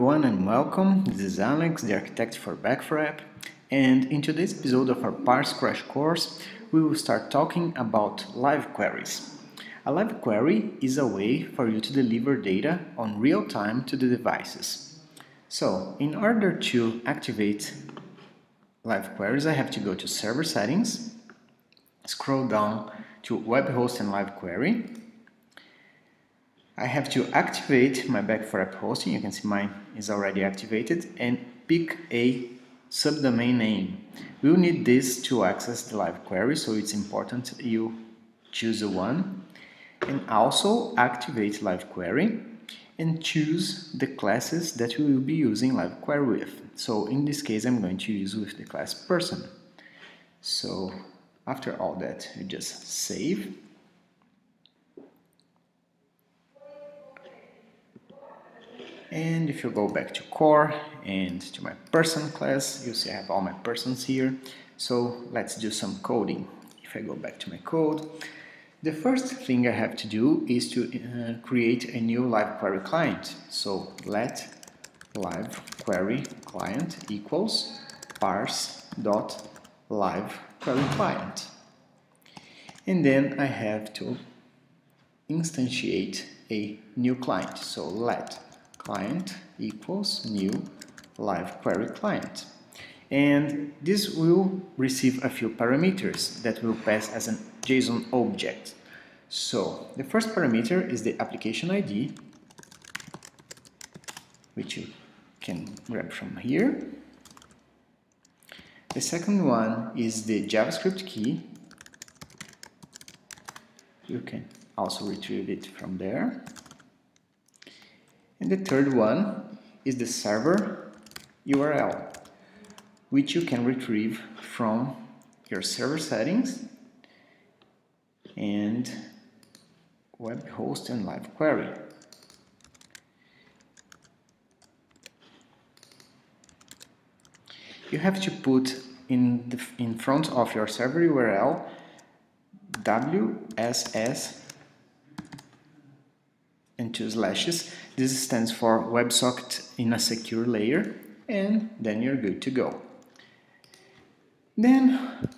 everyone and welcome. This is Alex, the architect for Back4App, and in today's episode of our Parse Crash course, we will start talking about live queries. A live query is a way for you to deliver data on real time to the devices. So, in order to activate live queries, I have to go to Server Settings, scroll down to Web Host and Live Query, I have to activate my Back4App hosting, you can see mine is already activated, and pick a subdomain name. We'll need this to access the live query, so it's important you choose a one. And also activate live query and choose the classes that we will be using live query with. So in this case, I'm going to use with the class person. So after all that, you just save and if you go back to core and to my person class you see I have all my persons here. So let's do some coding. If I go back to my code the first thing I have to do is to uh, create a new live query client. So let live query client equals parse dot live query client. And then I have to instantiate a new client. So let client equals new live query client. And this will receive a few parameters that will pass as a JSON object. So the first parameter is the application ID, which you can grab from here. The second one is the JavaScript key. You can also retrieve it from there. And the third one is the server URL, which you can retrieve from your server settings and web host and live query. You have to put in, the, in front of your server URL WSS and two slashes. This stands for WebSocket in a secure layer and then you're good to go. Then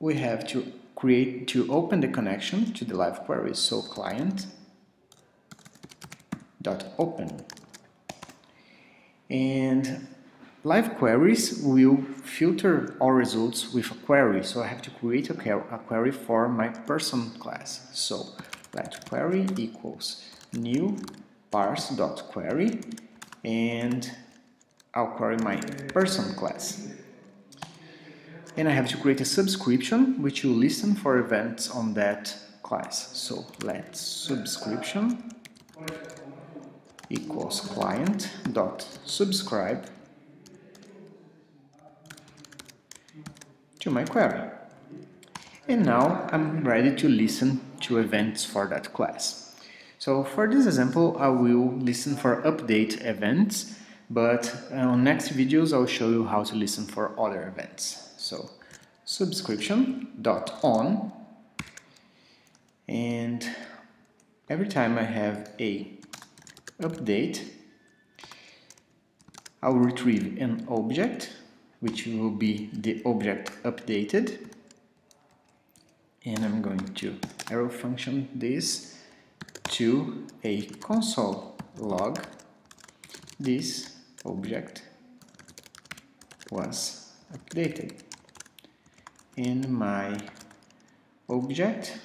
we have to create to open the connection to the live query. So client dot open and live queries will filter all results with a query. So I have to create a, query for my person class. So let query equals new parse.query and I'll query my person class. And I have to create a subscription which will listen for events on that class. So let's subscription equals client dot subscribe to my query. And now I'm ready to listen to events for that class. So for this example, I will listen for update events, but uh, on next videos, I'll show you how to listen for other events. So subscription dot on, and every time I have a update, I will retrieve an object, which will be the object updated, and I'm going to arrow function this to a console log. This object was updated. In my object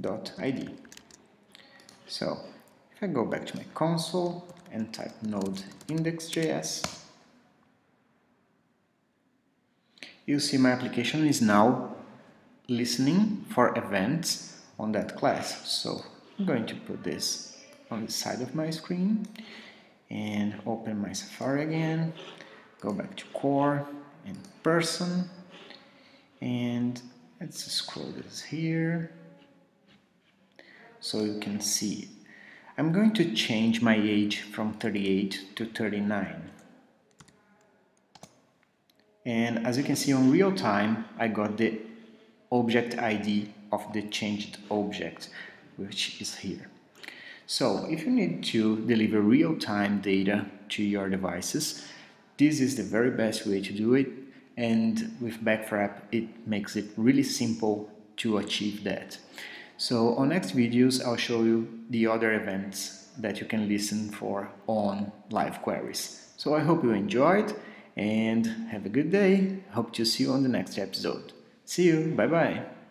dot id so if I go back to my console and type node index.js you see my application is now listening for events on that class. So I'm going to put this on the side of my screen and open my Safari again, go back to core and person and let's scroll this here so you can see. I'm going to change my age from 38 to 39 and as you can see on real time I got the object ID of the changed object which is here So if you need to deliver real-time data to your devices, this is the very best way to do it and with Back4App it makes it really simple to achieve that. So on next videos I'll show you the other events that you can listen for on live queries. So I hope you enjoyed and have a good day. Hope to see you on the next episode. See you. Bye bye.